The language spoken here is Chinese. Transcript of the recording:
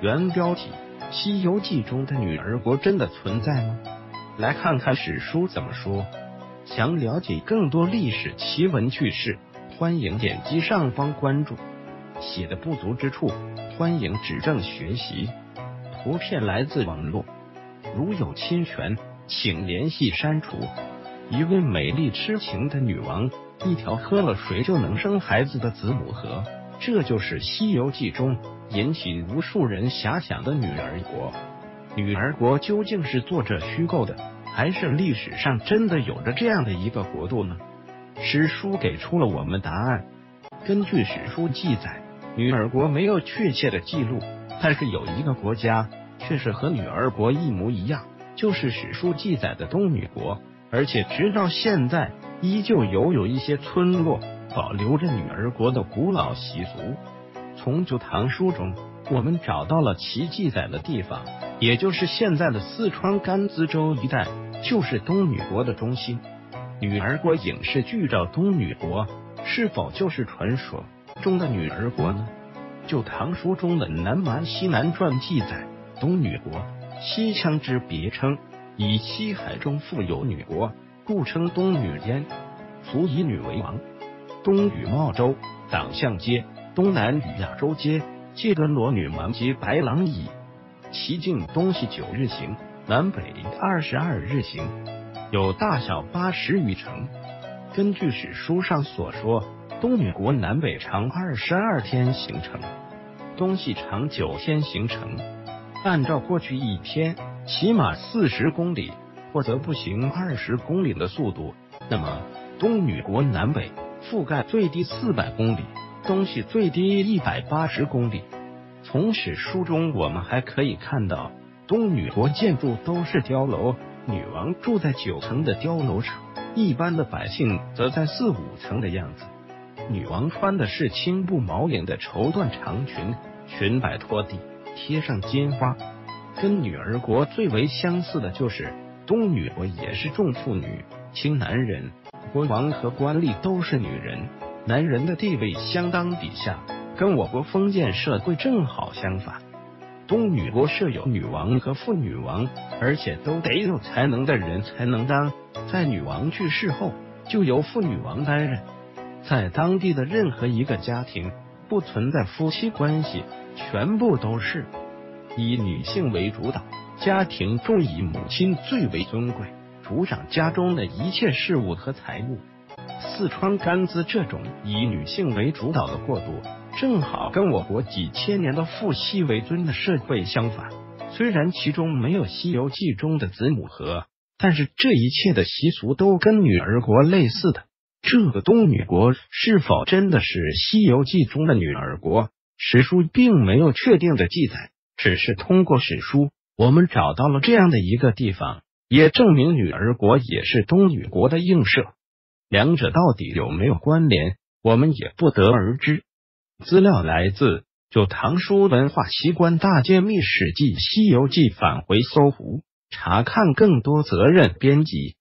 原标题：《西游记》中的女儿国真的存在吗？来看看史书怎么说。想了解更多历史奇闻趣事，欢迎点击上方关注。写的不足之处，欢迎指正学习。图片来自网络，如有侵权，请联系删除。一位美丽痴情的女王，一条喝了水就能生孩子的子母河，这就是《西游记》中。引起无数人遐想的女儿国，女儿国究竟是作者虚构的，还是历史上真的有着这样的一个国度呢？史书给出了我们答案。根据史书记载，女儿国没有确切的记录，但是有一个国家却是和女儿国一模一样，就是史书记载的东女国，而且直到现在依旧有有一些村落保留着女儿国的古老习俗。从《旧唐书》中，我们找到了其记载的地方，也就是现在的四川甘孜州一带，就是东女国的中心。女儿国影视剧照东女国，是否就是传说中的女儿国呢？《旧唐书》中的《南蛮西南传》记载，东女国，西羌之别称，以西海中富有女国，故称东女焉。俗以女为王。东与茂州、党项街。东南与亚洲街，皆得罗女蛮及白狼矣。其径东西九日行，南北二十二日行，有大小八十余城。根据史书上所说，东女国南北长二十二天行程，东西长九天行程。按照过去一天骑马四十公里，或者步行二十公里的速度，那么东女国南北覆盖最低四百公里。东西最低一百八十公里。从史书中，我们还可以看到，东女国建筑都是碉楼，女王住在九层的碉楼上，一般的百姓则在四五层的样子。女王穿的是青布毛领的绸缎长裙，裙摆拖地，贴上金花。跟女儿国最为相似的就是东女国，也是重妇女，轻男人，国王和官吏都是女人。男人的地位相当低下，跟我国封建社会正好相反。东女国设有女王和副女王，而且都得有才能的人才能当。在女王去世后，就由副女王担任。在当地的任何一个家庭，不存在夫妻关系，全部都是以女性为主导，家庭重以母亲最为尊贵，主掌家中的一切事务和财物。四川甘孜这种以女性为主导的过渡，正好跟我国几千年的父系为尊的社会相反。虽然其中没有《西游记》中的子母河，但是这一切的习俗都跟女儿国类似的。这个东女国是否真的是《西游记》中的女儿国？史书并没有确定的记载，只是通过史书，我们找到了这样的一个地方，也证明女儿国也是东女国的映射。两者到底有没有关联，我们也不得而知。资料来自《旧唐书文化奇观大揭秘史记西游记》，返回搜狐查看更多。责任编辑。